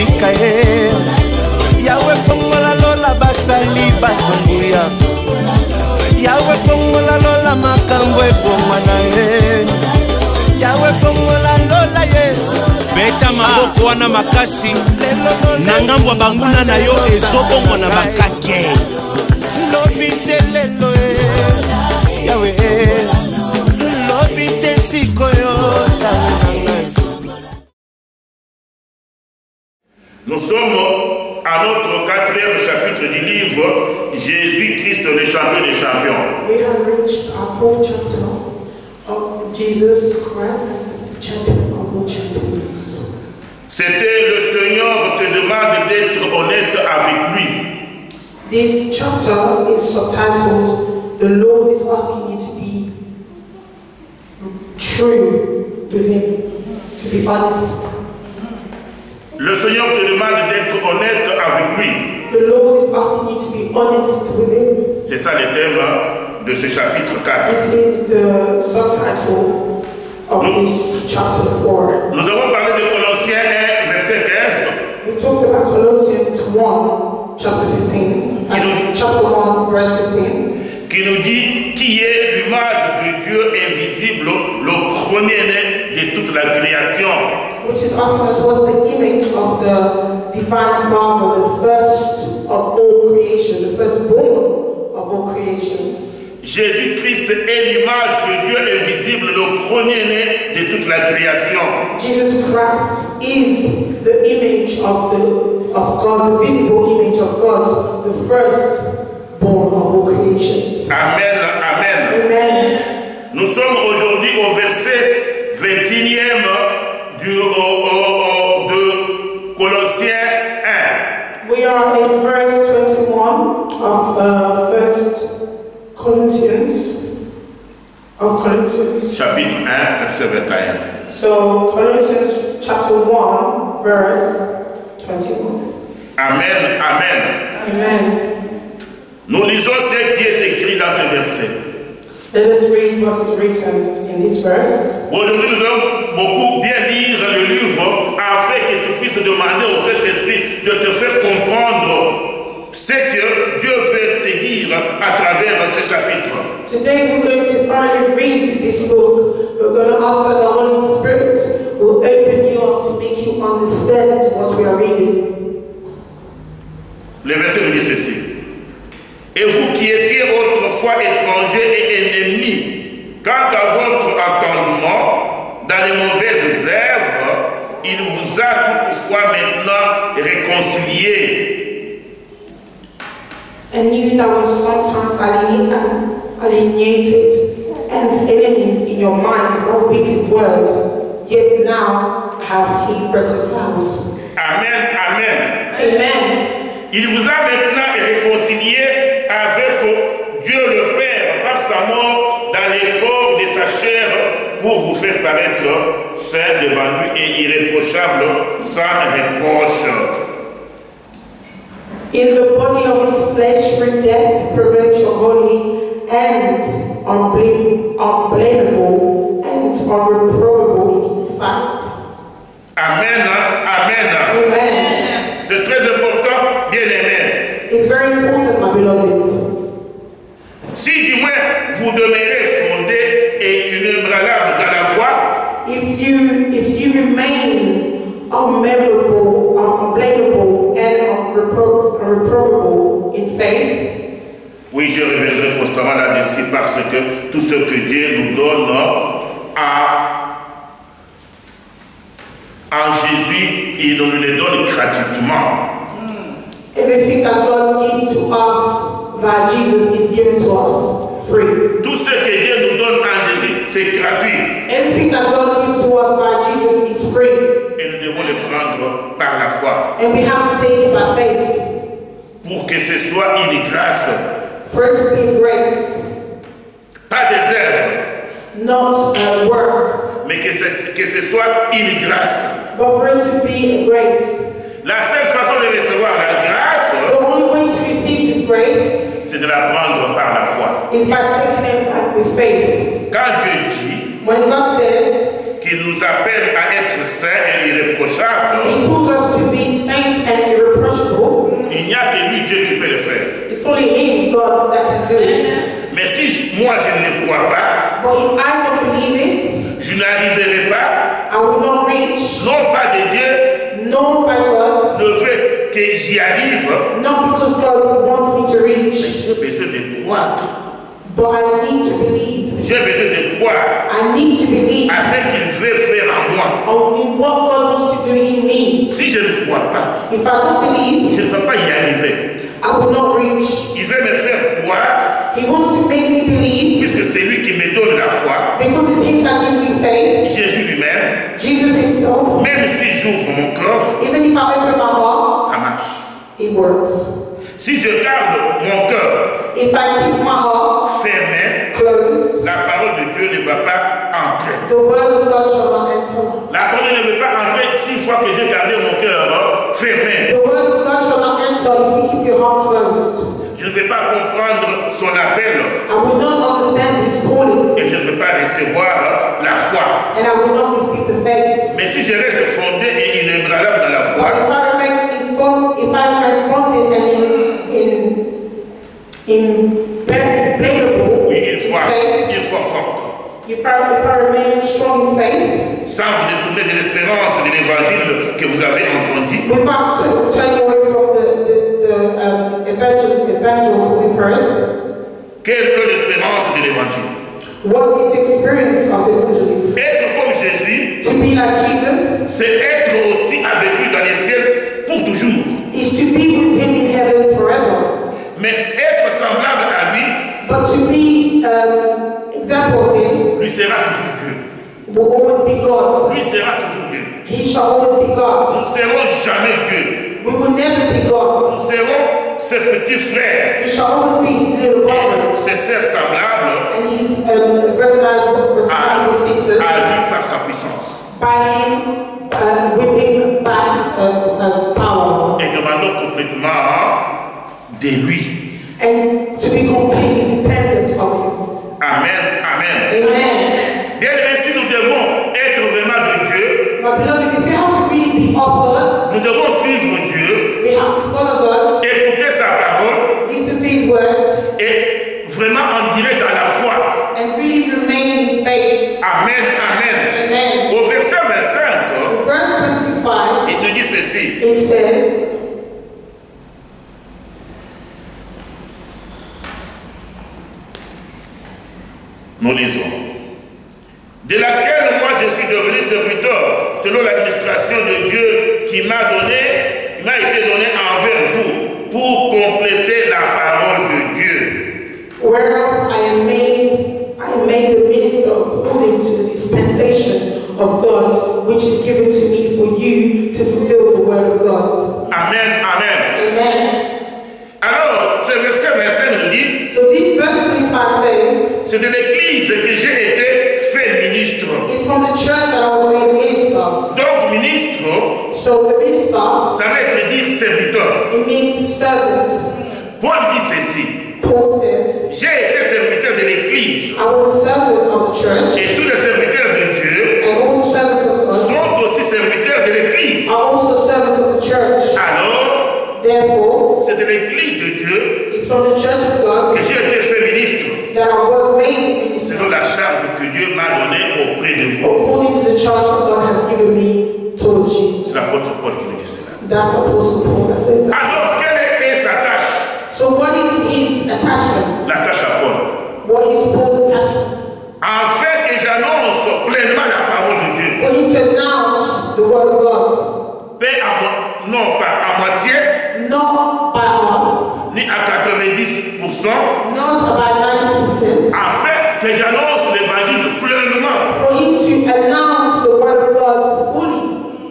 tika ye yawe fongola lola basali bazonguya yawe fongola lola makambo ebongwa na ye yawe fongola lola ye beta maboko wana makasi. Na ngambo ya banguna na yo ezobongwa na bakake. Lobi te lelo e Nous sommes à notre quatrième chapitre du livre Jésus-Christ, le champion des champions. We have reached our fourth chapter of Jesus Christ, champion of all champions. C'était le Seigneur te demande d'être honnête avec lui. This chapter is subtitled The Lord is asking you to be true with Him, to be honest. Le Seigneur te demande d'être honnête avec lui. C'est ça le thème de ce chapitre 4. This is the subtitle of this chapter 4. Nous avons parlé de Colossiens 1, verset 15. We talked about Colossians 1, chapter 15, and chapter 1, verse 15. qui nous dit qui est l'image de Dieu invisible, le premier-né de toute la création. Which is asking us what's the image of the divine Father, the first of all creation, the firstborn of all creations. Jésus-Christ est l'image de Dieu invisible, le premier-né de toute la création. Jesus Christ is the image of the of God, the visible image of God, the firstborn of all creations. Amen, amen. Amen. Nous sommes aujourd'hui au verset 21e in verse 21 of uh, First Corinthians of Corinthians. Chapitre 1, verset 21. So Corinthians chapter 1, verse 21. Amen, amen. Amen. Nous lisons ce qui est écrit dans ce verset. Let us read what is written in this verse. Aujourd'hui, nous allons beaucoup bien lire le livre afin que tu puisses demander au Saint-Esprit de te faire comprendre ce que Dieu veut te dire à travers ce chapitre. Today we're going to finally read this book. We're going to ask that the Holy Spirit will open you up to make you understand what we are reading. Le verset nous dit ceci. Et vous qui étiez autrefois étrangers et ennemis, quant à votre entendement dans les mauvaises œuvres, il vous a toutefois maintenant réconciliés. And you that were sometimes alien- alienated and enemies in your mind of wicked words, yet now have he reconciled. Amen, amen. Amen. Il vous a maintenant réconcilié avec Dieu le Père par sa mort dans les corps de sa chair pour vous faire paraître saint devant lui et irréprochable sans reproche. In the body of his flesh through death to prevent you holy and unblame, unblameable and unreprovable in his sight. Amen, amen. Amen. C'est très important, bien aimé. It's very important, my beloved. Si du moins vous demeurez fondé et inébranlable dans la foi, If you if you remain unmemorable, unblameable, and in faith, oui, je reviendrai constamment là-dessus parce que tout ce que Dieu nous donne à, en Jésus, il nous le donne gratuitement. everything that God gives to us by Jesus is given to us free. Tout ce que Dieu nous donne en Jésus, c'est gratuit. Everything that God gives to us by Jesus is free. Foi And we have to take it by faith. pour que ce soit une grâce, For it to be grace, pas des œuvres, not a work, mais que ce, que ce soit une grâce. but for it to be a grace. La seule façon de recevoir la grâce, The only way to receive this grace c'est de la prendre par la foi. is by taking it by- with faith. Quand Dieu dit When God says qu'il nous appelle à être saints et irréprochables, He calls us to be saints n'y a que lui, Dieu, qui peut le faire. It's only Him, God, that can do it. Mais si moi, je ne crois pas, But if I don't believe it, je n'arriverai pas, I will not reach, non pas de Dieu, not by God, le fait que j'y arrive, not because God wants me to reach, j'ai besoin de croître. but I need to believe. J'ai besoin de croire I need to believe à ce qu'il veut faire en moi. on- in what God wants to do in me. Si je ne crois pas, If I don't believe, je ne vais pas y arriver. I will not reach. Il veut me faire croire, He wants to make me believe puisque c'est lui qui me donne la foi, because it's Him that gives me faith. Jésus lui-même, Jesus Himself. même si j'ouvre mon corps, Even if I open my heart, ça marche. it works. Si je garde mon cœur heart fermé, la parole de Dieu ne va pas entrer. La parole ne veut pas entrer six fois que j'ai gardé mon cœur hein, fermé. Je ne vais pas comprendre son appel I will not understand His calling, et je ne vais pas recevoir hein, la foi. and I will not receive the faith. Mais si je reste fondé et inébranlable dans la foi, in implacable oui, une foi, faith, foi forte, if I if I remain strong in faith, sans vous détourner de l'espérance de l'évangile que vous avez entendu, without turning away from the the, the um, evangel evangel we've heard, quelle est l'espérance de l'évangile. What is the experience of the evangelist? Être comme Jésus, To be like Jesus? c'est être aussi avec lui dans les ciels pour toujours. is to be with Him in heaven forever. Mais être semblable à lui, But to be um, example of Him lui sera toujours Dieu. will always be God. Lui sera toujours Dieu. He shall always be God. Nous ne serons jamais Dieu. We will never be God. Nous serons ses petits frères, We shall always be His little brothers ses sœurs semblables and His um, recognizable à, recognizable sisters à lui par sa puissance. by Him, uh, with Him by uh, uh, power, Et demandons complètement de lui. and to be completely De laquelle moi je suis devenu serviteur selon l'administration de Dieu qui m'a donné, qui m'a été donné envers vous pour compléter la parole de Dieu. I am made, I minister according to the dispensation of God, which is given to church, et tous les serviteurs de Dieu and all the servants of God sont aussi serviteurs de l'église. are also servants of the church. Alors, Therefore, c'est de l'église de Dieu it's from the church of que j'ai été fait ministre that I was made minister. selon la charge que Dieu m'a donnée auprès de vous. according to the charge that God has given me towards you. C'est l'apôtre Paul qui nous dit cela. That's Apostle Paul that says that. Alors, quelle est sa tâche So what is his attachment? La tâche à Paul. What is Paul's attachment? Afin que j'annonce pleinement la parole de Dieu. For him to announce the word of God, Pas à mo- non pas à moitié, not by half, ni à 90%, not by 90%. afin que j'annonce l'évangile pleinement. For him to announce the word of God fully.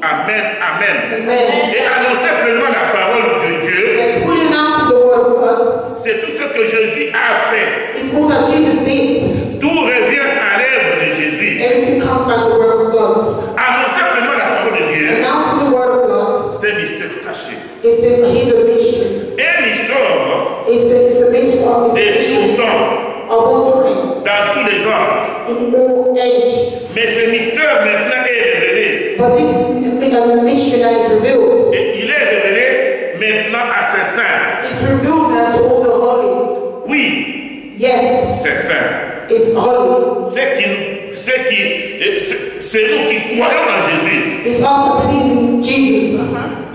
Amen, amen. Amen. Et annoncer pleinement la parole de Dieu, And fully announce the word of God c'est tout ce que Jésus a fait. is all that Jesus did. Tout revient à l'œuvre de Jésus. Everything comes back to the word of God. Annoncer pleinement la parole de Dieu, Announcing the word of God c'est un mystère caché. is a hidden mystery. Un mystère It's a, it's a mystery. It's a de tout mystery temps, of all times. dans tous les âges. in all age. Mais ce mystère maintenant est révélé. But this uh, mystery that is revealed, Et il est révélé maintenant à ses saints. It's revealed now to all the holy. Oui, Yes, c'est saint. it's holy. C'est qui, c'est qui, c'est- c'est nous qui croyons en Jésus. It's after believing Jesus.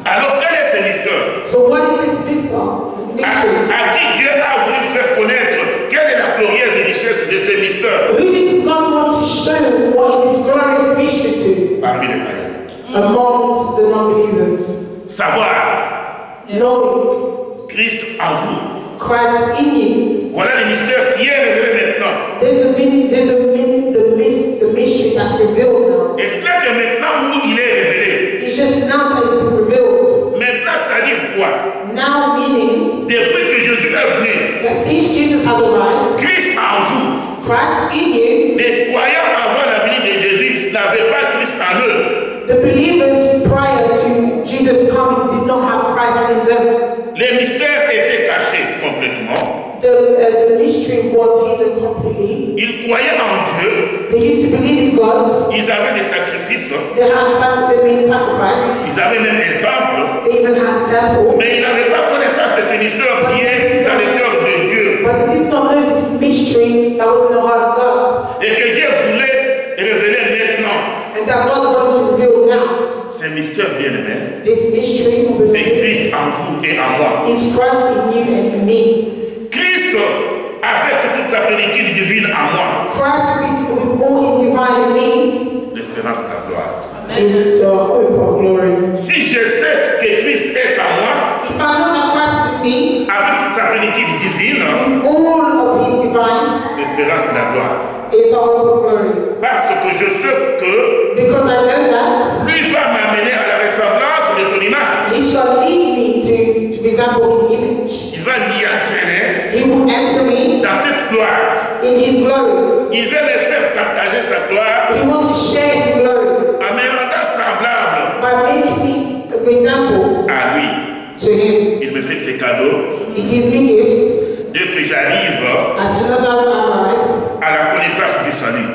Alors quel est ce mystère So what is this mystery? à, Mystery. à qui Dieu a voulu faire connaître quelle est la glorieuse richesse de ce mystère Who did God want to show what is His glorious mystery to parmi les païens amongst the non-believers? Savoir Knowing Christ en vous. Christ in you. Voilà le mystère qui est révélé maintenant. There's a meaning, there's a meaning, the, mys- the mystery that's revealed now. Et cela que maintenant où il est révélé. It's just now that it's been revealed. Maintenant, c'est-à-dire quoi Now meaning Depuis que Jésus est venu, that since Jesus has arrived, Christ en vous. Christ in you, Les croyants avant la venue de Jésus n'avaient pas Christ en eux. The believers prior to Jesus coming did not have Christ in them. Les mystères étaient cachés complètement. The, uh, the mystery was hidden completely. Ils croyaient en Dieu. They used to believe in God. Ils avaient des sacrifices. They had sac- they made sacrifice. Ils avaient même un temple. They even had temple. Mais ils n'avaient pas connaissance de ce mystère qui est dans le cœur de Dieu. But they did not know this mystery that was in the heart of God. Et que Dieu voulait révéler maintenant. And that God wanted to reveal now. Ce mystère bien-aimé, This mystery of c'est Christ en vous et en moi. is Christ in you and in me. Christ, avec toute sa plénitude divine en moi, Christ is with all his divine in me l'espérance de la gloire. is the hope of glory? Si je sais que Christ est en moi, If I know that Christ is in me, avec toute sa plénitude divine, with all of his divine, c'est l'espérance de la gloire. it's the hope of glory. Parce que je sais que image. Il va m'y entraîner He will enter me dans cette gloire. in his glory. Il veut me faire partager sa gloire He wants to share his glory en me rendant semblable by making me resemble à lui. to him. Il me fait ses cadeaux. He gives me gifts. Dès que j'arrive As soon as I arrive à la connaissance du salut,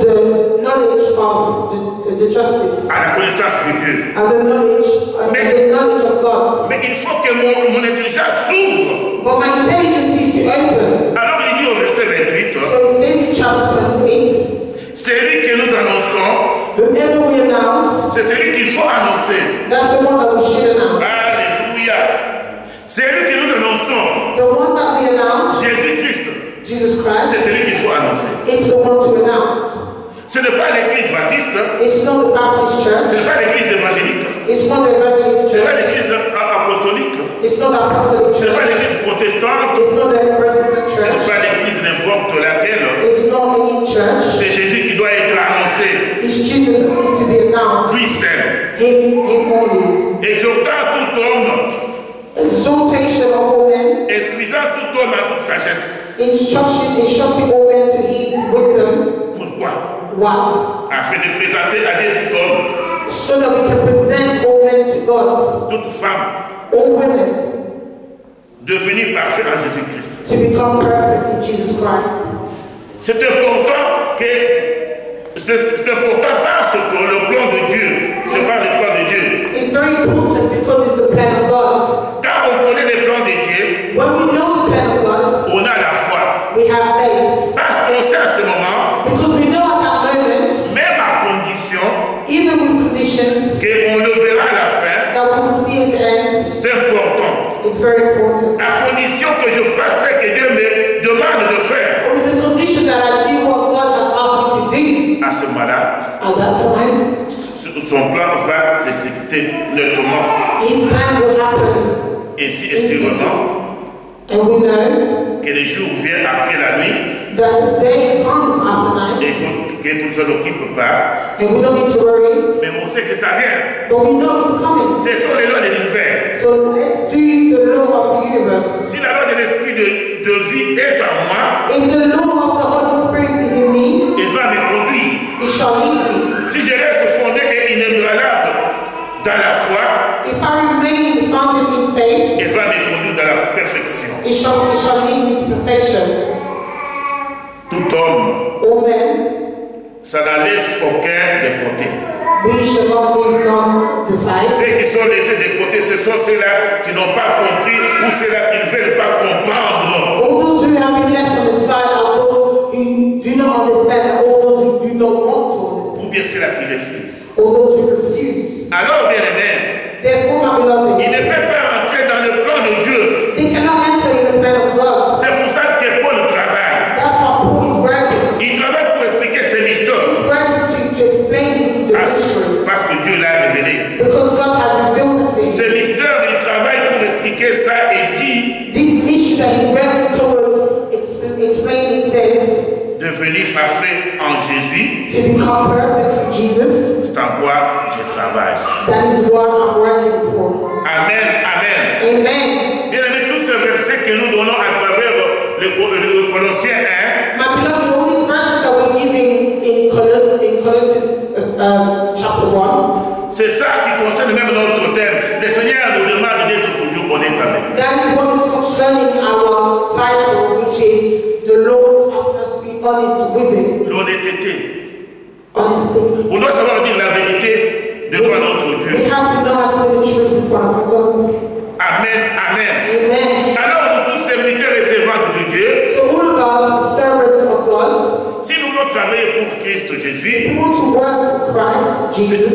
the knowledge of the, the, the justice, à la connaissance de Dieu. at the knowledge, the knowledge of God. Mais il faut que mon, mon intelligence s'ouvre. But my intelligence needs to open. Alors il dit au verset 28, So it says in chapter 28, celui que nous annonçons, whoever we announce, c'est celui qu'il faut annoncer. that's the one that we should announce. Alléluia. Celui que nous annonçons, The one that we announce, Jésus-Christ, Jesus c'est celui qu'il faut annoncer. Ce n'est pas l'église baptiste, ce n'est pas l'église évangélique, ce n'est pas l'église apostolique, ce n'est pas l'église protestante, ce n'est pas l'église n'importe laquelle. C'est Jésus qui doit être annoncé, lui seul. Exhortant tout homme, Exaltation of all men. instruisant tout homme en toute sagesse. Instruction, instructing all men to his wisdom. Pourquoi? Why? Afin de présenter à Dieu tout homme, So that we can present all men to God. toute femme, All women devenue parfaite en Jésus-Christ. to become perfect in Jesus Christ. C'est important que c'est c'est important parce que le plan de Dieu, c'est pas le plan de Dieu. It's very important because it's the plan of God. Quand on connaît le plan de Dieu, When we know the plan of God, on a la foi. we have faith. Parce qu'on sait à ce moment, Because we know at that moment, même à condition even with conditions qu'on le verra à la fin, that we will see at the end, c'est important. it's very important. À condition que je fasse ce que Dieu me demande de faire. With the condition that I do what God has asked me to do À ce moment-là, at that time, son plan va s'exécuter nettement. His plan will Ainsi et sûrement And we know que le jour vient après la nuit that the day comes after et night, que qu'on ne s'en occupe pas. and we don't need to worry, Mais on sait que ça vient. but we know it's coming. Ce sont les lois de l'univers. So let's do the law of the universe. Si la loi de l'esprit de, de vie est en moi, If the law of the Holy Spirit is in me, il va me conduire. it shall lead me. Si je reste fondé et inébranlable dans la foi, If I remain founded in faith, il va me conduire dans la perfection. it shall, it shall lead me to perfection. Tout homme, All men, ça n'en laisse aucun de côté. Ceux qui sont laissés de côté, ce sont ceux-là qui n'ont pas compris ou ceux-là qui ne veulent pas comprendre.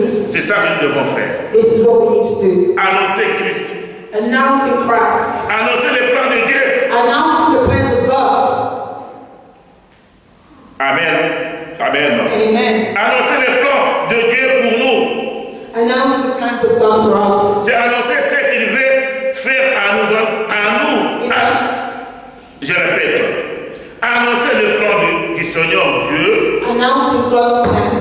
C'est ça que nous devons faire. this is what we need to do. Annoncer Christ. Announcing Christ. Annoncer les plans de Dieu. Announcing the plans of God. Amen. Amen. Amen. Annoncer les plans de Dieu pour nous. Announcing the plans of God for us. C'est annoncer ce qu'il veut faire à nous. À nous. À- je répète. Annoncer le plan du, du Seigneur Dieu Announcing God's plan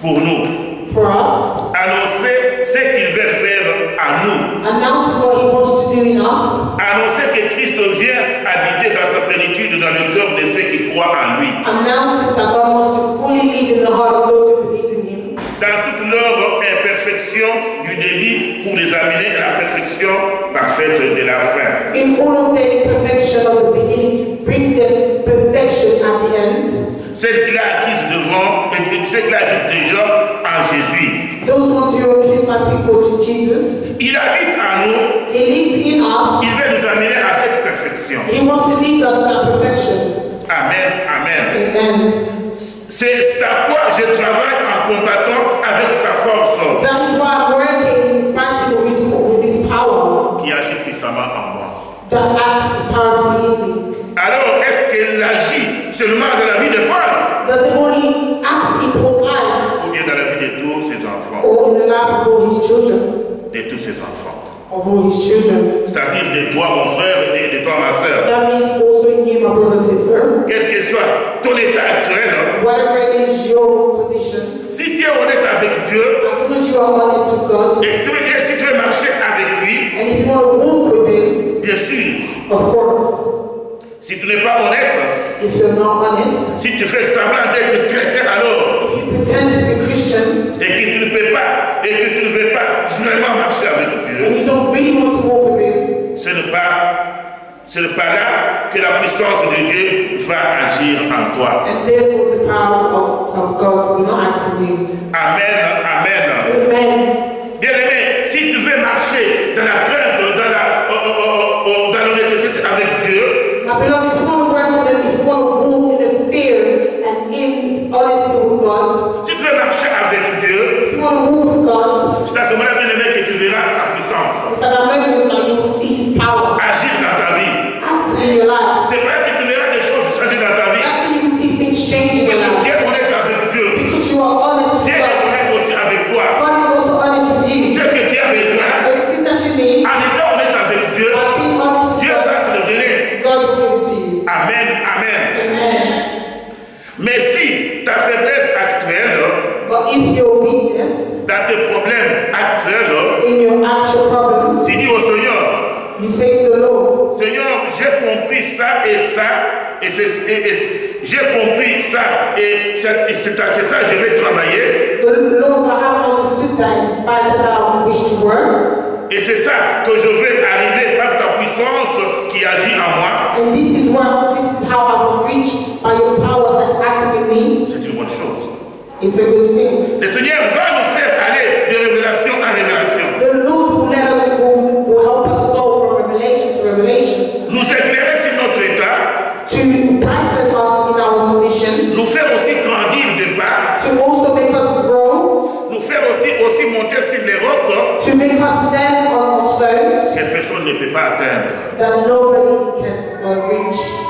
pour nous. For us. Annoncer ce qu'il veut faire à nous. Announcing what He wants to do in us. Annoncer que Christ vient habiter dans sa plénitude dans le cœur de ceux qui croient en lui. Announcing that God wants to fully live in the heart of those who believe in Him. Dans toute leur imperfection du début pour les amener à la perfection parfaite de la fin. In all of the imperfection of the beginning to bring them perfection at the end. Celle qu'il a acquise devant, celle qu'il a acquise déjà Jésus. Those ones who are accused by people to Jesus. Il habite en nous, He lives in us. il veut nous amener à cette perfection. He wants to lead us to that perfection. Amen, amen. Amen. C'est à quoi je travaille en combattant avec sa force That is why I'm working in fighting with his, with his power qui agit puissamment en moi. that acts powerfully in me. Alors, est-ce qu'elle agit seulement dans la vie De tous ses enfants. C'est-à-dire de toi, mon frère, et de toi, ma soeur. That means also in you, my brother sister. Quel que soit ton état actuel, Whatever is your condition, si tu es honnête avec Dieu, as you are honest with God, et, tu- et si tu veux marcher avec lui, and if you want to walk with him, bien sûr, of course, si tu n'es pas honnête, if you're not honest, si tu fais semblant d'être chrétien, alors, if you pretend to be Christian, et que tu ne peux pas, et que tu ne veux vraiment marcher avec Dieu, and you don't really want to walk with him, ce n'est pas, là que la puissance de Dieu va agir en toi. and therefore the power of, of God will not act in you. Amen, amen. Amen. Bien aimé, si tu veux marcher dans la crainte, dans la, oh, oh, oh, oh, dans l'honnêteté avec Dieu, My beloved, if you want to work with it, if you want to walk in the fear and in honesty with God, si tu veux marcher avec Dieu, if you want to walk with God, c'est à ce moment-là, bien aimé, que tu verras sa puissance it's at that moment that you will see His power agir dans ta vie. act in your life. C'est vrai que tu verras des choses changer dans ta vie. That's when you will see things change in your Parce que tu life. es honnête avec Dieu. Because you are honest with Dieu est God. honnête aussi avec toi. God is also honest with you. Ce que tu as besoin, Everything that you need, en étant honnête avec Dieu, by being honest with Dieu va God, te le donner. God will give it to you. Amen, amen. Amen. Mais si ta faiblesse actuelle, But if your weakness dans tes problèmes actuels, in your actual problems, tu dis au Seigneur, you say to the Lord, Seigneur, j'ai compris ça et ça, et, c'est- et- et j'ai compris ça, et c'est à ça que je vais travailler, et c'est ça que je vais arriver par ta puissance qui agit en moi. C'est une bonne chose. Le Seigneur va nous faire aller de révélation en révélation.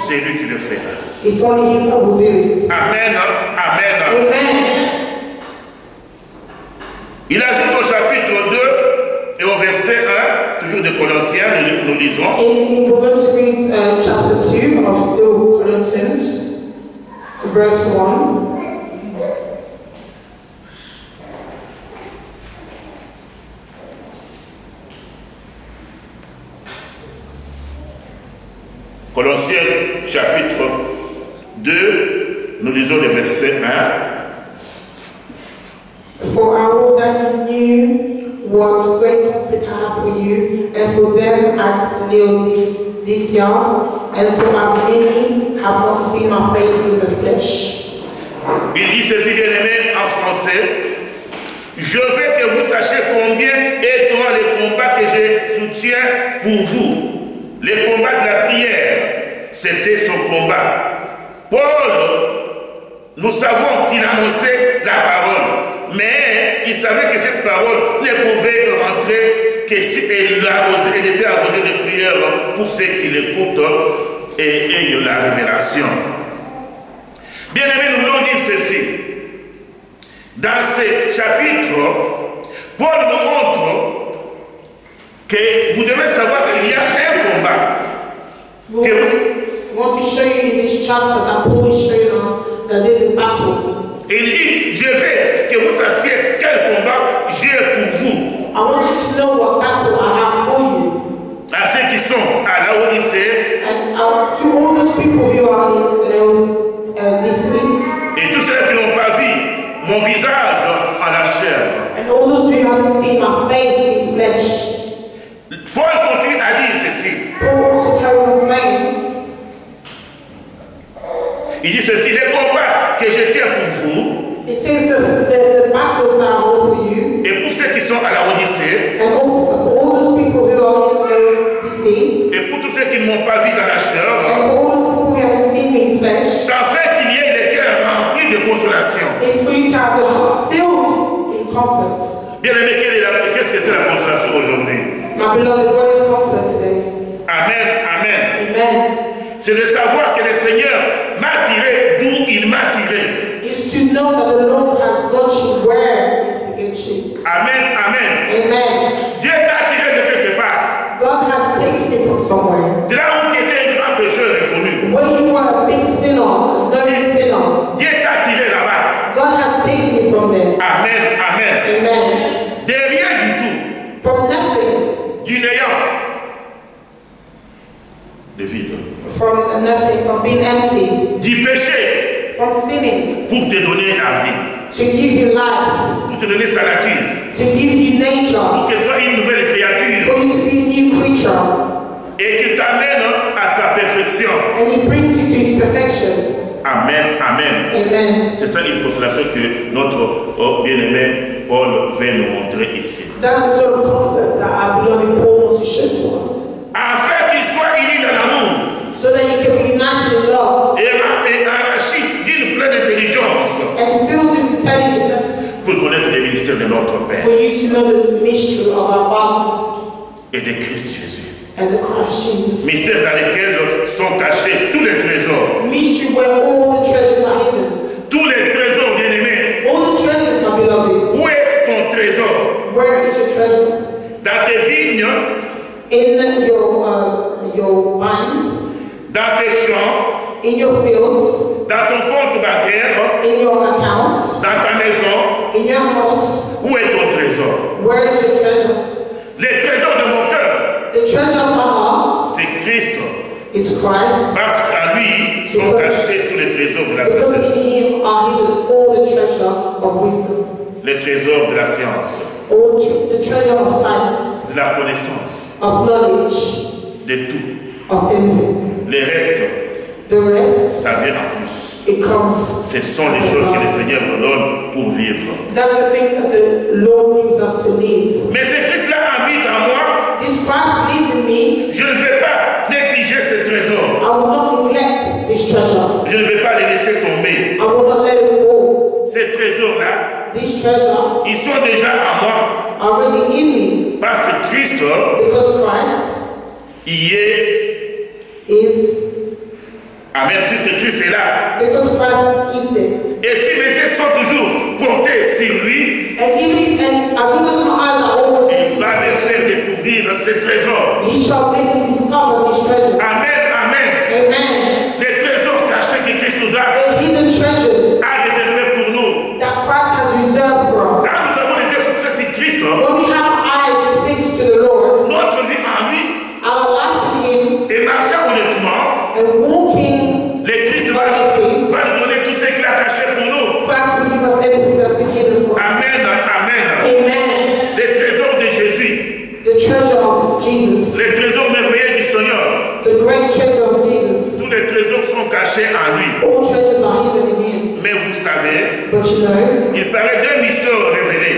C'est lui qui le fera. It's only Him will do it. Amen. Amen. Amen. Il ajoute au chapitre 2 et au verset 1, toujours de Colossiens, nous, nous lisons. In, we're going to read uh, chapter 2 of still Corinthians, verse 1. Colossiens chapitre 2, nous lisons le verset 1. For I will that you knew what great comfort I have for you, and for them at Laodicea, and for as many have not seen my face in the flesh. Il dit ceci, bien aimé, en français. Je veux que vous sachiez combien est grand les combats que je soutiens pour vous. Les combats de la prière, c'était son combat. Paul, nous savons qu'il annonçait la parole, mais il savait que cette parole ne pouvait rentrer que si elle, arrosait- elle était arrosée de prière pour ceux qui l'écoutent et ayent la révélation. Bien aimé, nous voulons dire ceci. Dans ce chapitre, Paul nous montre que vous devez savoir qu'il y a un combat. Want to show you in this chapter that Paul is showing us that there's a battle. Il dit, je veux que vous sachiez quel combat j'ai pour vous. I want you to know what sont à la Odyssée and all, for all those people who are in Laodicea, et pour tous ceux qui ne m'ont pas vu dans la chair, and all those people who haven't seen me in flesh, c'est en fait qu'il y ait les cœurs remplis de consolation. is for you to have the heart filled in comfort. Bien aimé, qu'est-ce que c'est la consolation aujourd'hui? My beloved, what is comfort today? Amen, amen. Amen. C'est de savoir que le Seigneur m'a tiré d'où il m'a tiré. Is to know that the Lord has got you where is to get you. Amen, amen. Amen. Dieu t'a tiré de quelque part. God has taken you from somewhere. De là où tu étais un grand pécheur reconnu. Where you were a big sinner, a known sinner, Dieu t'a tiré là-bas. God has taken you from there. Amen, amen. Amen. De rien du tout. From nothing, Du néant. De vide. from nothing, from being empty, Du péché from sinning, pour te donner la vie. to give you life, Pour te donner sa nature. to give you nature, Pour qu'elle soit une nouvelle créature. for you to be a new creature, Et qu'il t'amène à sa perfection. and He brings you to His perfection. Amen, amen. Amen. C'est ça une consolation que notre oh, bien-aimé Paul veut nous montrer ici. That's the sort of comfort that our beloved Paul wants to show to us. Ministères de notre Père for you to know the mystery of our Father et de Christ Jésus. and the Christ Jesus. Mystère dans lesquels sont cachés tous les trésors. Mystery where all the treasures are hidden. Tous les trésors bien-aimés. All the treasures, my beloved. Où est ton trésor? Where is your treasure? Dans tes vignes, In your uh, your vines, dans tes champs, in your fields, dans ton compte bancaire, in your accounts, dans ta maison. in your house. Où est ton trésor? Where is your treasure? Les trésors de mon cœur, The treasure of my heart c'est Christ. is Christ. Parce qu'à lui sont cachés tous les trésors de la Because sagesse, Him are hidden all the treasure of wisdom, les trésors de la science, all the treasure of science, de la connaissance, of knowledge, de tout. of everything. Les restes, The rest, ça vient en plus. it comes. Ce sont les choses que le Seigneur nous donne pour vivre. That's the things that the Lord gives us to live. Mais ce Christ-là habite en moi, This Christ lives in me. je ne vais pas négliger ce trésor. I will not neglect this treasure. Je ne vais pas les laisser tomber. I will not let it go. Ces trésors-là, This treasure, ils ils sont déjà à moi. already in me Parce que Christ because Christ y est. is Amen. Puisque Christ est là. Et si mes yeux sont toujours portés sur lui, il va me faire découvrir ses trésors. Amen. Amen. Amen. Les trésors cachés que Christ nous a, trésors sont cachés en lui. Mais vous savez, il paraît d'un mystère révélé.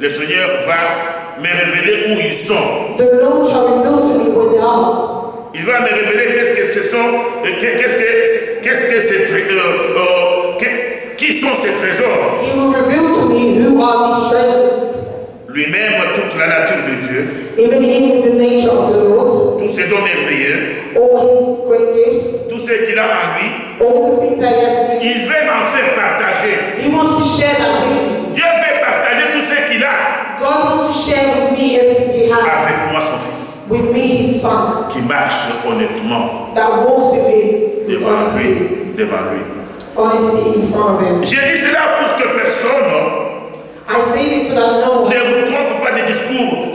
Le Seigneur va me révéler où ils sont. Il va me révéler qu'est-ce que ce sont, euh, que- qu'est-ce que, qu'est-ce que ces tré- euh, euh, qui sont ces trésors. Lui-même, toute la nature de Dieu, Even Him, the nature of the Lord, tous ses dons merveilleux, tout ce qu'il a en lui, il veut m'en faire partager. He wants to share that with me. Dieu veut partager tout ce qu'il a God wants to share with me everything He has, avec moi, son Fils, with me, His Son, qui marche honnêtement that walks with Him devant honesty, lui. Devant lui. honesty in front of Him. J'ai dit cela pour que personne I say this so that no ne one vous trompe pas des discours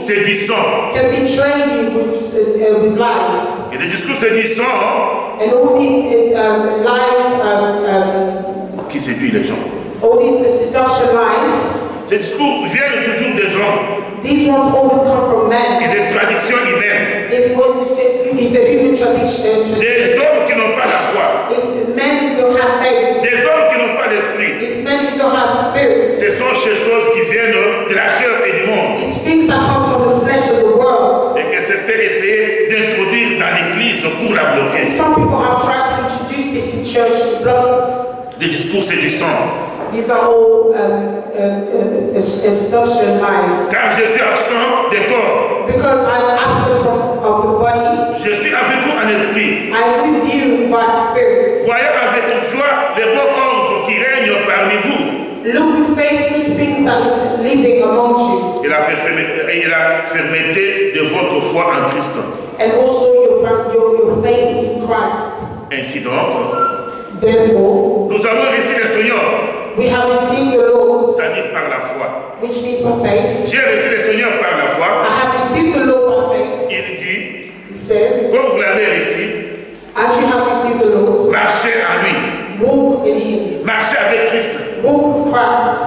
séduisants. can betray you with, uh, with lies. Et des discours séduisants And all these uh, um, lies, um, um, qui séduisent les gens? all these seduction lies, Ces discours viennent toujours des hommes these ones always come from men. et des traditions humaines. It's, always, it's a human tradition. tradition. Des hommes qui n'ont pas la foi. It's men who don't have faith. Des hommes qui n'ont pas l'esprit. It's men who don't have spirit. Ce sont ces choses qui viennent de la chair et du monde. It's things that come from the flesh of the world. Et que certains essaient d'introduire dans l'église pour la bloquer. Some people have tried to introduce this in church to block it. Des discours séduisants. These are all um, uh, uh, seduction lies. Car je suis absent des corps. Because I'm absent from, of the body, Je suis avec vous en esprit. I'm with you by spirit. Voyez avec joie les bons ordres qui règnent parmi vous. Look with faith good things that is living you, Et la, fermeté de votre foi en Christ. and also your faith in Christ. Ainsi donc, Therefore, nous avons reçu le Seigneur, we have received the Lord, c'est-à-dire par la foi. which means by faith. J'ai reçu le Seigneur par la I foi. have received the Lord by faith. Il dit, He says, comme vous l'avez reçu, as you have received the Lord, marchez en lui. walk in Him. Marchez avec Christ. Walk with Christ.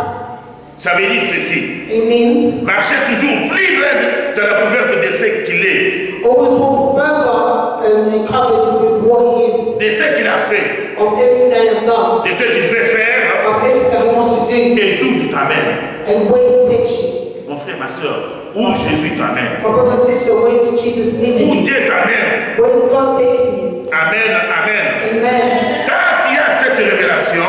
Ça veut dire ceci. It means Marchez toujours plus loin de, la couverture de ce qu'il est, always walk further and covered with what He is, de ce qu'il a fait, de ce qu'il veut faire et d'où il t'amène. Mon frère, ma soeur, où Jésus t'amène, où? Dieu t'amène? Where is God taking you? Amen, amen. Amen. Quand il y a cette révélation,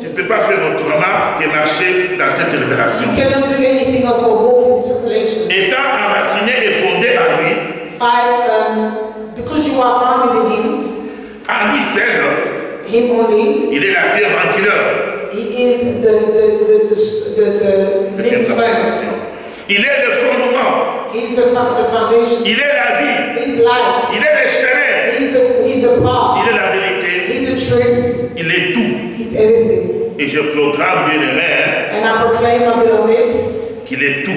tu ne peux pas faire autrement que marcher dans cette révélation. Him only, il est la pierre angulaire He is the, the, the, the, the, the living stone. Il est le fondement, He's the, fo- the foundation. il est la vie, life. il est le chemin, the, the il est la vérité, He's the truth. il est tout. Everything. Et je proclame, bien aimé, And I proclaim, my beloved, qu'il est tout.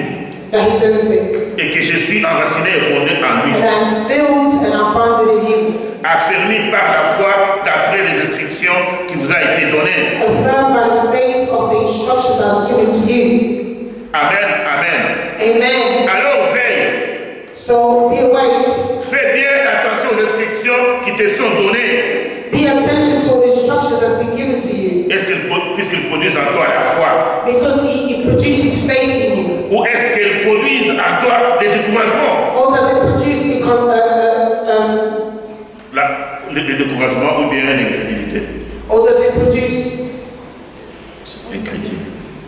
that He's everything. Et que je suis enraciné et fondé en lui, And I'm filled and I'm founded in Him. Affermi par la foi d'après les instructions qui vous a été données. Amen, amen. Amen. Alors veille, So be awake. fais bien attention aux instructions qui te sont données, Pay attention to the instruction that's been given to you. est-ce qu'elles puisqu'elles produisent en toi la foi, Because it, it produces faith in you. ou est-ce qu'elles produisent en toi des découragements, Or does it produce the, uh, le, découragement ou bien l'incrédulité. or does it produce?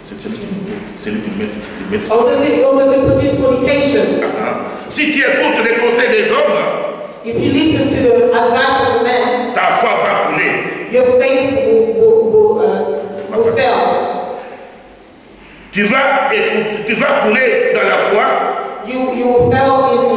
C'est celui qui met. Qui met. Or does it, or does it produce fornication? Hein? Si tu écoutes les conseils des hommes, If you listen to the advice of a man, ta foi va couler. your faith will, will, will, uh, will fail. Tu vas, écouter, tu vas couler dans la foi You, will fail in,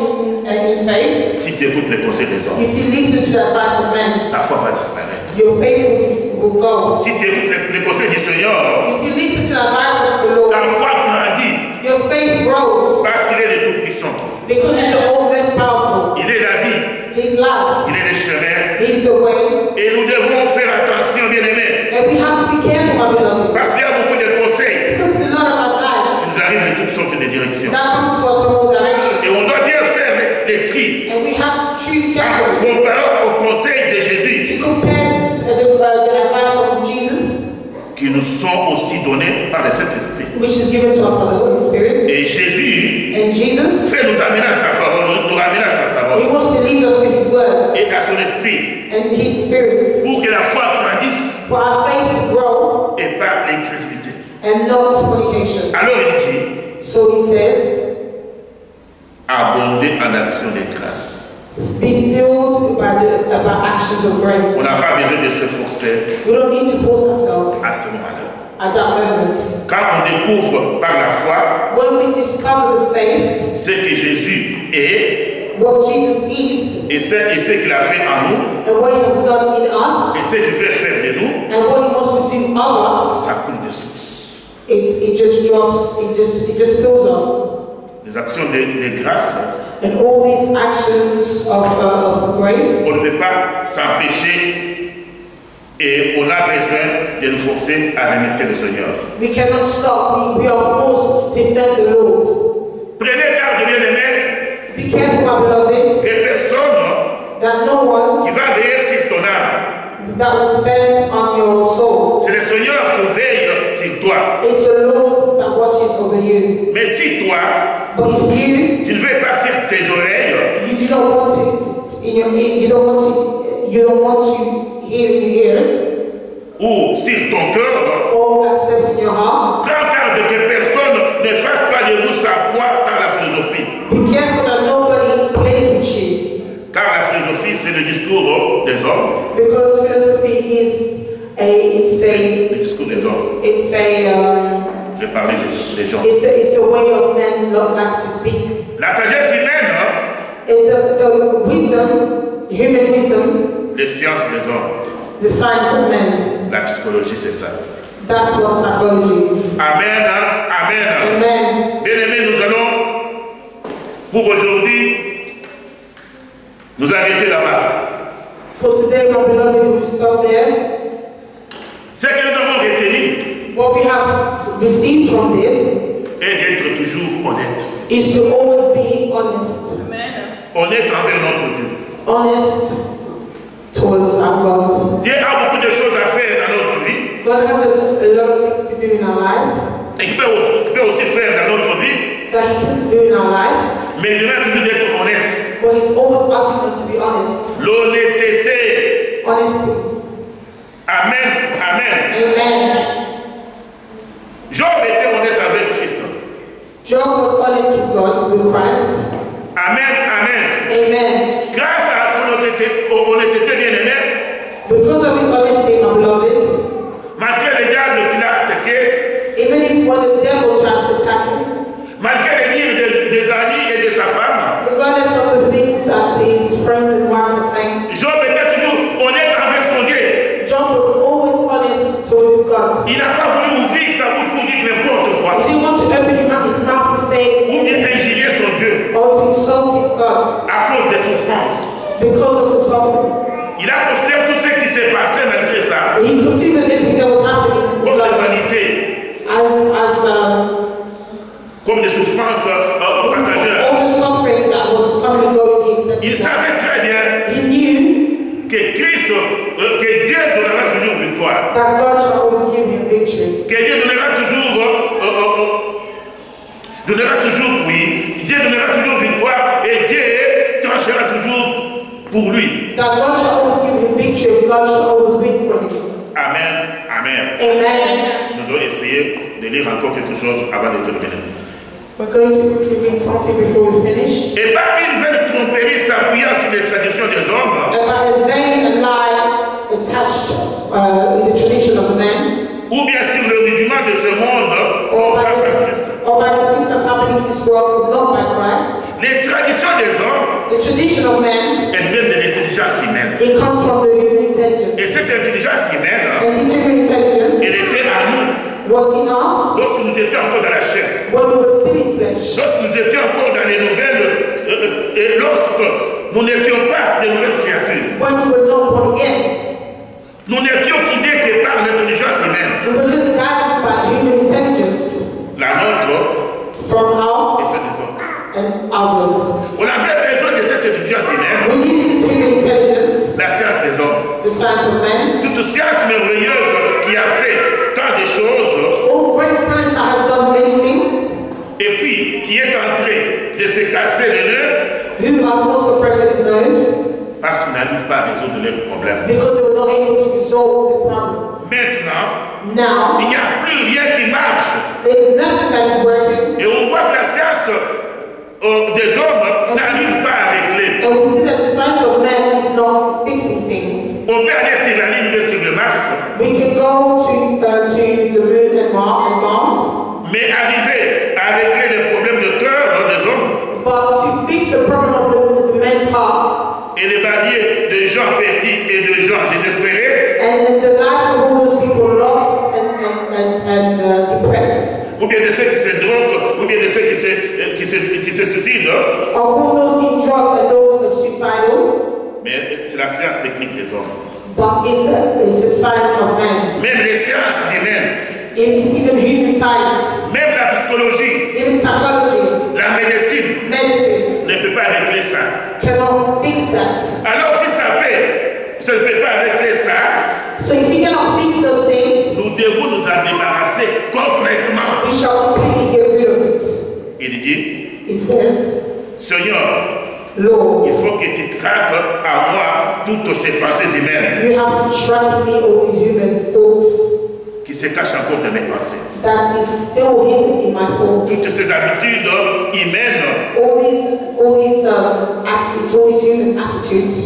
tu écoutes les conseils des hommes. If you listen to the advice of man, Ta foi va disparaître. your faith will, dis- will go. Si tu écoutes les, les conseils du Seigneur, If you listen to the advice of the ta foi grandit your faith grows parce qu'il est le Tout-Puissant. because He's the powerful. Il est la vie, He's love. il est le chemin. He's the way. Et nous devons faire attention, And we have to be careful, my beloved. parce qu'il y a beaucoup de conseils Because there's a lot of advice qui nous arrivent de toutes sortes de directions. that comes to us from all Et directions. Comparant au conseil de Jésus. Qui nous sont aussi donnés par le Saint-Esprit. Et Jésus fait nous amener à sa parole, nous ramener à sa He parole et à son esprit. Pour que la foi grandisse. Et pas l'incrédulité. Alors il dit, So He says, abonder en action de grâce. Be filled by the by actions of On grace. n'a pas besoin de se forcer We don't need to force ourselves à ce moment-là. at that moment. Quand on découvre par la foi When we discover the faith, ce que Jésus est what Jesus is, et ce, et ce qu'il a fait en nous and what He has done in us, et ce qu'il veut faire de nous, and what He wants to do of us, ça coule de source. it, it just drops, it just it just fills us. Les actions de, de grâce, And all these actions of, uh, of grace, on ne peut pas s'empêcher et on a besoin de nous forcer à remercier le Seigneur. we cannot stop. We, we are forced to thank the Lord. Prenez garde, bien-aimés, Be careful, my beloved, que personne that no one qui va veiller sur ton âme, that will stand on your soul. c'est le Seigneur qui veille sur toi. It's the Lord that watches over you. Mais si toi, But if you tu ne veux pas sur tes oreilles, you do not want it in your ear, you don't want to you don't want to hear in your ears ou sur ton cœur, or accept in your heart. prends garde que personne ne fasse pas de vous sa foi par la philosophie. Be careful that nobody plays with you. Car la philosophie, c'est le discours des hommes. Because philosophy is a it's a Le discours des hommes. it's a um, Parlais des, gens. it's a it's a way of men not like to speak. La sagesse humaine, hein, the, the wisdom, human wisdom, les sciences des hommes. the science of men. La psychologie, c'est ça. That's what psychology is. Amen. hein, Amen. Amen. Bien aimés, nous allons, pour aujourd'hui, nous arrêter là-bas. For today, my beloved, we stop there. Ce que nous avons retenu What we have received from this est d'être toujours honnête. is to always be honest. Honnête envers notre Dieu. Honest towards our God. Dieu a beaucoup de choses à faire dans notre vie God has a, lot of things to do in our life et qu'il peut, peut aussi faire dans notre vie, that He can do in our life, mais il demande toujours d'être honnête. but He's always asking us to be honest. L'honnêteté. Honesty. Amen. Amen. Amen. Job était honnête avec Christ. Job was honest with God, with Christ. Amen. Amen. Amen. Grâce à son honnêteté, honnêteté bien-aimée, Because of his honesty, my beloved, malgré le diable qui l'a attaqué, even if when the devil tried encore quelque chose avant de terminer. We're going to quickly read something before we finish. Et par une vaine tromperie s'appuyant sur les traditions des hommes, About a vain and lie attached uh, in the tradition of man, ou bien sur le rudiment de ce monde, or by, parle par Christ. the, or by the things that's happening in this world, not by Christ. Les traditions des hommes, The tradition of man, elles viennent de l'intelligence humaine. it comes from the human intelligence. Et cette intelligence humaine, And this human intelligence elle était à nous was in us lorsque nous étions encore dans la chair. when we were still in flesh. Lorsque nous étions encore dans les nouvelles, euh, euh, et lorsque nous n'étions pas des nouvelles créatures, When we were not born again. nous n'étions guidés que par l'intelligence humaine. We were just guided by human intelligence La nôtre from et us celle des autres. and others. On avait besoin de cette intelligence humaine, We needed this human intelligence, la science des hommes. the science of man, Toute science merveilleuse qui a fait tant de choses all great science that has done many things, et puis qui est en train de se casser le nœud who have also broken those parce qu'ils n'arrivent pas à résoudre leurs problèmes. because they were not able to resolve the problems. Maintenant, Now, il n'y a plus rien qui marche. there is nothing that is working, Et on voit que la science euh, des hommes n'arrive pas à régler. and we see that the science of man is not fixing things. On peut aller sur la sur le Mars, We can go to mais arriver à régler les problèmes de cœur des hommes. But to fix the problem of the, man's heart. Et les barrières de gens perdus et de gens désespérés, and the life of all those people lost and and and, and uh, depressed, ou bien de ceux qui se droguent, ou bien de ceux qui se, euh, qui se, qui se suicident, of all those in drugs and those that are suicidal, mais c'est la science technique des hommes. but it's a it's a science of man. Même les sciences humaines, It is even human science, même la psychologie, even psychology, la médecine medicine ne peut pas régler ça. cannot fix that. Alors si ça peut, ça ne peut pas régler ça, So if we cannot fix those things, nous devons nous en débarrasser complètement. we shall completely get rid of it. Il dit, It says, Seigneur, Lord, il faut que tu traques à moi toutes ces pensées humaines you have to track me all these human thoughts qui se cachent encore de mes pensées. that is still hidden in my thoughts. Toutes ces habitudes humaines All these, all these um,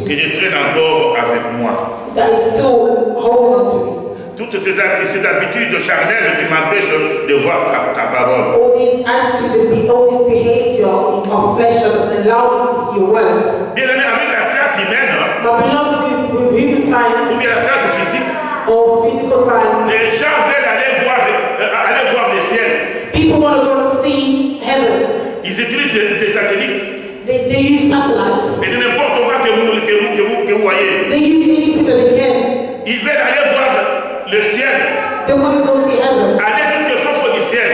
que je traîne encore avec moi. that is still holding on to me. Toutes ces, hab- ces habitudes charnelles qui m'empêchent de voir ta, ta parole. All these attitudes and be, all this behavior of flesh that allow me to see your words. Bien aimé, avec la science humaine, beloved, with, with human ou bien la science science, les gens veulent aller voir, euh, aller voir le ciel. people want to go and see heaven. Ils utilisent des, des satellites. They, they use satellites. Et de n'importe quoi que vous, que, vous, que, vous, que vous voyez. They use anything that they can. Ils veulent aller voir le ciel. They want to go see heaven. Aller jusqu'au chauffe du ciel.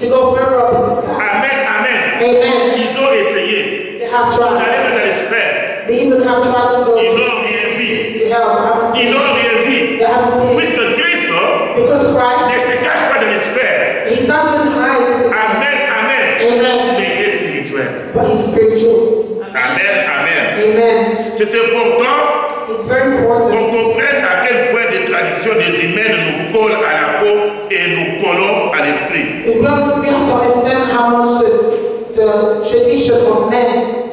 To go further up in the sky. Amen, amen. Amen. Ils ont essayé They have tried. d'aller dans les sphères. They even have tried to go Ils n'ont rien vu. to hell. Ils seen n'ont rien Christ, ne se cache pas dans les sphères. He doesn't hide, Amen, amen. Amen. Mais il est spirituel. but He's spiritual. Amen, amen. Amen. C'est important It's very qu'on comprenne à quel point les traditions des humaines nous collent à la peau et nous collons à l'esprit. We have to we have to understand how much the, the tradition of men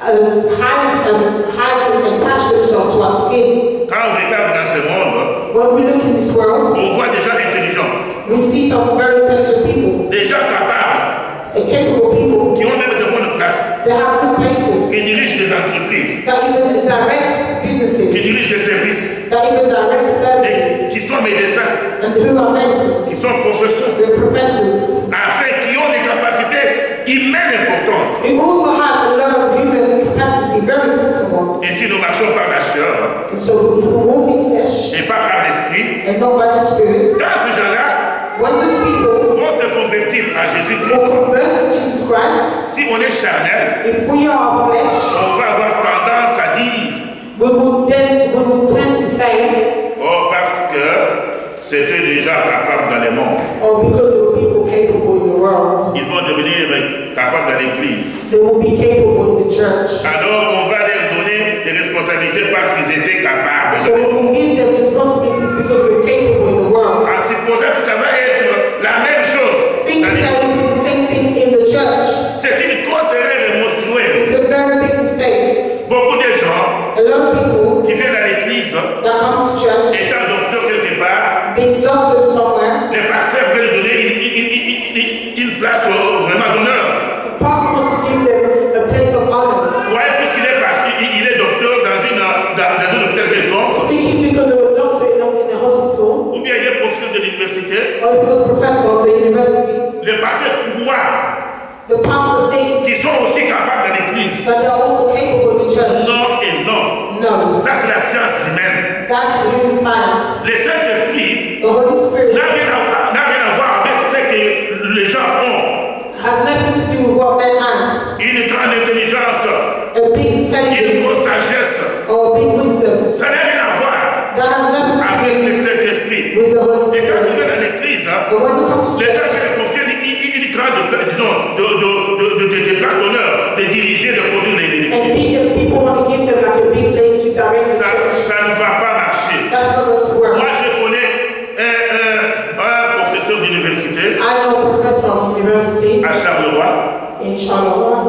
uh, hides and hide and attach themselves to our skin. Quand on regarde dans ce monde, When we look in this world, on voit des gens intelligents, we see some very intelligent people, des gens capables, and capable people. qui ont même de bonnes places, They have good places qui dirigent des entreprises, that even direct qui businesses, dirigent des services, that even direct et services, qui sont médecins, and who are qui medicines, sont professeurs, they're professors. afin qui ont des capacités humaines importantes. We also have a lot of human capacity, very important ones. Et si nous marchons par la chair and not by the spirit, quand ces gens-là when people vont se convertir à will Jésus-Christ, convert to Jesus Christ, si on est charnel, if we are flesh, on va avoir tendance à dire we will then we will tend to say, Oh, parce que c'était déjà capable dans le monde. oh, because there were people capable in the world, Ils vont devenir capables dans l'église. they will be capable in the church. Alors, on va leur donner des responsabilités parce qu'ils étaient capables. So we will give them responsibilities because les gens une, une, une grande, disons, de, de, de, de, place d'honneur, de diriger, de conduire to direct the Ça, ne va pas marcher. Moi, je connais un, un, un professeur d'université. À Charleroi,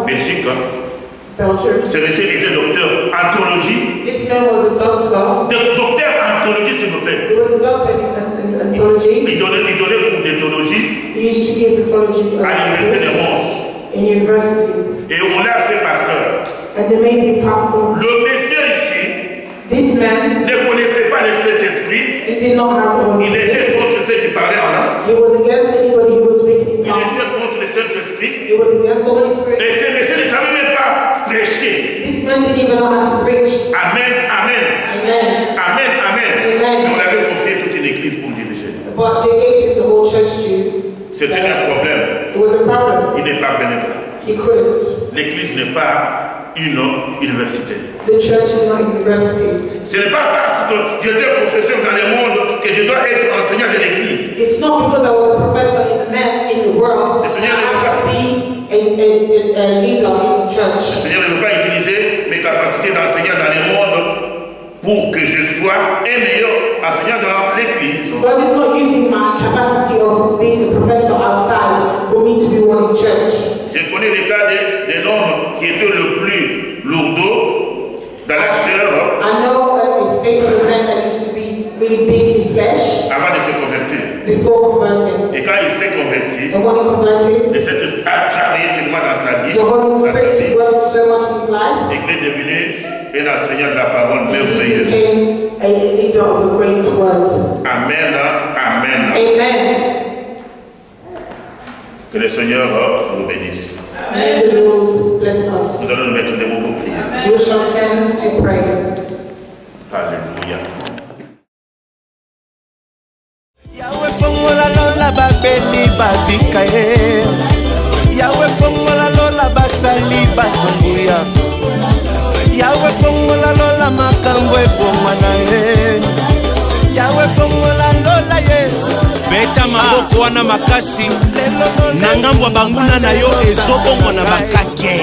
Belgique. Ce monsieur était docteur en théologie. Docteur en théologie, s'il vous plaît. Il donnait, il donnait cours de théologie He used to give theology à l'université de Mons. in university. Et on l'a fait pasteur. And they made him pastor. Le monsieur ici This man, ne connaissait pas le Saint-Esprit. Il était contre ceux qui parlaient en langue. Il était contre le Saint-Esprit. Et ce monsieur ne savait même pas prêcher. This man didn't even know how to preach. Amen, amen. Amen. Amen, amen. Amen. Mais on avait confié toute une église pour diriger. C'était un problème. It was a problem. Il ne parvenait pas. He couldn't. L'église n'est pas une université. The church is not a university. Ce n'est pas parce que j'étais professeur dans le monde que je dois être enseignant de l'église. It's not because I was a professor in the man in the world Le. Seigneur ne veut pas utiliser mes capacités d'enseignant dans le monde pour que je sois un meilleur enseignant dans l'église. God is not using my capacity of being a professor outside for me to be one in church. Je connais le cas de- d'un homme qui était le plus lourdeau dans la chair I know a, a state of man that used to be really big in flesh avant de se convertir. before converting. Et quand il s'est converti, And when he le converted, Saint-Esprit a travaillé tellement dans sa vie, the Holy Spirit worked so much in his life. et qu'il est devenu un enseignant de la parole became a leader of a great word. Amen, amen. Amen. Que le Seigneur nous bénisse. May the Lord bless us. Nous allons nous mettre debout pour prier. We shall stand to pray. Wana makasi. Na ngambo ya banguna na yo ezobongwa na bakake